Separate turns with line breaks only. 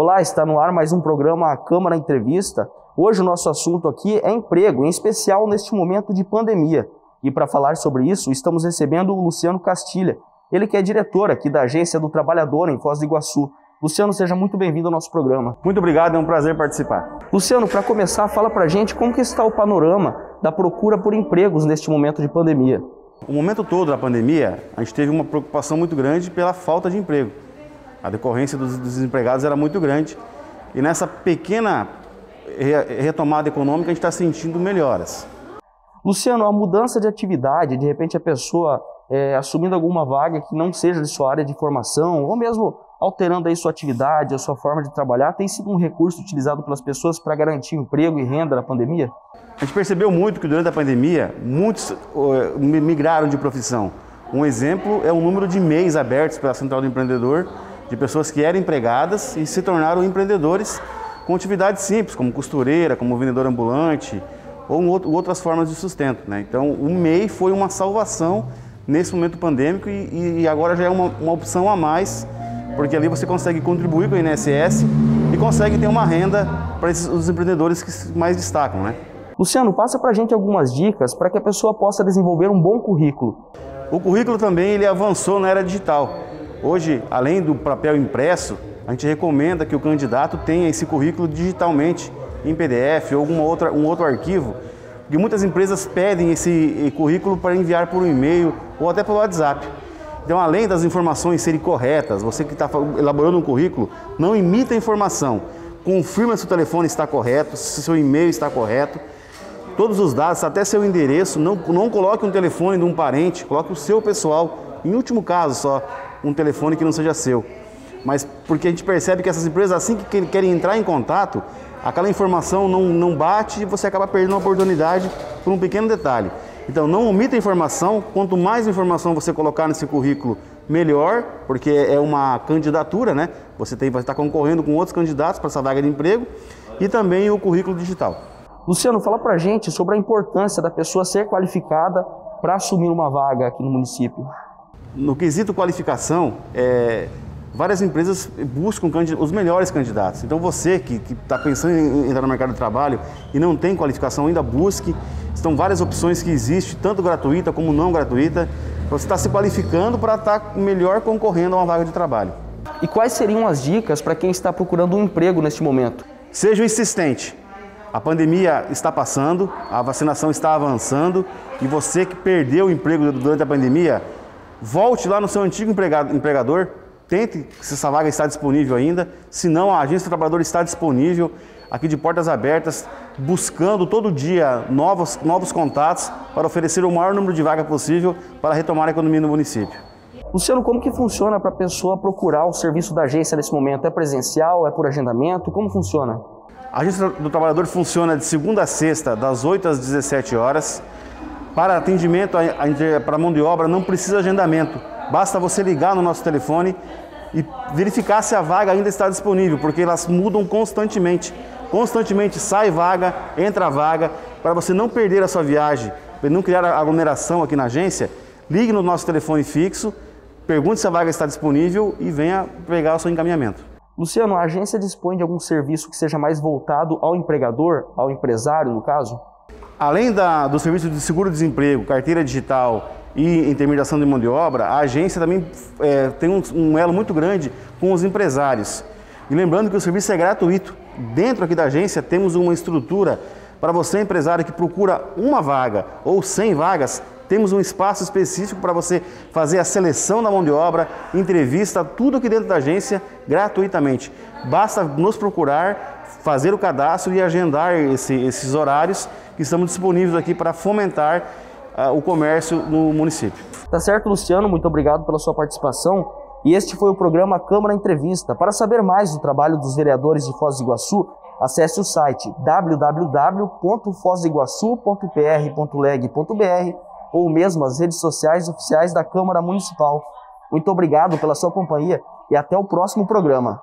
Olá, está no ar mais um programa Câmara Entrevista. Hoje o nosso assunto aqui é emprego, em especial neste momento de pandemia. E para falar sobre isso, estamos recebendo o Luciano Castilha, ele que é diretor aqui da Agência do Trabalhador em Foz do Iguaçu. Luciano, seja muito bem-vindo ao nosso programa.
Muito obrigado, é um prazer participar.
Luciano, para começar, fala para a gente como que está o panorama da procura por empregos neste momento de pandemia.
O momento todo da pandemia, a gente teve uma preocupação muito grande pela falta de emprego. A decorrência dos desempregados era muito grande. E nessa pequena retomada econômica, a gente está sentindo melhoras.
Luciano, a mudança de atividade, de repente a pessoa é, assumindo alguma vaga que não seja de sua área de formação, ou mesmo alterando aí sua atividade, a sua forma de trabalhar, tem sido um recurso utilizado pelas pessoas para garantir emprego e renda na pandemia?
A gente percebeu muito que durante a pandemia, muitos uh, migraram de profissão. Um exemplo é o número de MEIs abertos pela Central do Empreendedor, de pessoas que eram empregadas e se tornaram empreendedores com atividades simples, como costureira, como vendedor ambulante ou outras formas de sustento. Né? Então, o MEI foi uma salvação nesse momento pandêmico e, e agora já é uma, uma, opção a mais, porque ali você consegue contribuir com o INSS e consegue ter uma renda para esses, os empreendedores que mais destacam. Né?
Luciano, passa para a gente algumas dicas para que a pessoa possa desenvolver um bom currículo.
O currículo também ele avançou na era digital. Hoje, além do papel impresso, a gente recomenda que o candidato tenha esse currículo digitalmente em PDF ou alguma outra, um outro arquivo, porque muitas empresas pedem esse currículo para enviar por um e-mail ou até pelo WhatsApp. Então, além das informações serem corretas, você que está elaborando um currículo, não imita a informação. Confirma se o telefone está correto, se seu e-mail está correto. Todos os dados, até seu endereço, não, não coloque um telefone de um parente, coloque o seu pessoal. Em último caso só, um telefone que não seja seu. Mas porque a gente percebe que essas empresas, assim que querem entrar em contato, aquela informação não, não bate e você acaba perdendo a oportunidade por um pequeno detalhe. Então não omita a informação, quanto mais informação você colocar nesse currículo, melhor, porque é uma candidatura, né? Você tem, vai estar concorrendo com outros candidatos para essa vaga de emprego e também o currículo digital.
Luciano, fala pra gente sobre a importância da pessoa ser qualificada para assumir uma vaga aqui no município.
No quesito qualificação, é, várias empresas buscam os melhores candidatos. Então você que está pensando em entrar no mercado de trabalho e não tem qualificação, ainda busque. Estão várias opções que existem, tanto gratuita como não gratuita. Você está se qualificando para estar tá melhor concorrendo a uma vaga de trabalho.
E quais seriam as dicas para quem está procurando um emprego neste momento?
Seja insistente. A pandemia está passando, a vacinação está avançando e você que perdeu o emprego durante a pandemia, volte lá no seu antigo empregador, tente se essa vaga está disponível ainda, se não, a agência do trabalhador está disponível aqui de portas abertas, buscando todo dia novos, novos contatos para oferecer o maior número de vagas possível para retomar a economia no município.
Luciano, como que funciona para a pessoa procurar o serviço da agência nesse momento? É presencial? É por agendamento? Como funciona?
A agência do trabalhador funciona de segunda a sexta, das 8 às 17 horas. Para atendimento para mão de obra não precisa agendamento. Basta você ligar no nosso telefone e verificar se a vaga ainda está disponível, porque elas mudam constantemente. Constantemente sai vaga, entra vaga. Para você não perder a sua viagem, para não criar aglomeração aqui na agência, ligue no nosso telefone fixo, pergunte se a vaga está disponível e venha pegar o seu encaminhamento.
Luciano, a agência dispõe de algum serviço que seja mais voltado ao empregador, ao empresário, no caso?
Além da, do serviço de seguro-desemprego, carteira digital e intermediação de mão de obra, a agência também é, tem um, um elo muito grande com os empresários. E lembrando que o serviço é gratuito. Dentro aqui da agência temos uma estrutura para você, empresário, que procura uma vaga ou 100 vagas, temos um espaço específico para você fazer a seleção da mão de obra, entrevista, tudo aqui dentro da agência gratuitamente. Basta nos procurar, fazer o cadastro e agendar esse, esses horários que estamos disponíveis aqui para fomentar uh, o comércio no município.
Tá certo, Luciano, muito obrigado pela sua participação. E este foi o programa Câmara Entrevista. Para saber mais do trabalho dos vereadores de Foz do Iguaçu, acesse o site www.foziguaçu.pr.leg.br ou mesmo as redes sociais oficiais da Câmara Municipal. Muito obrigado pela sua companhia e até o próximo programa.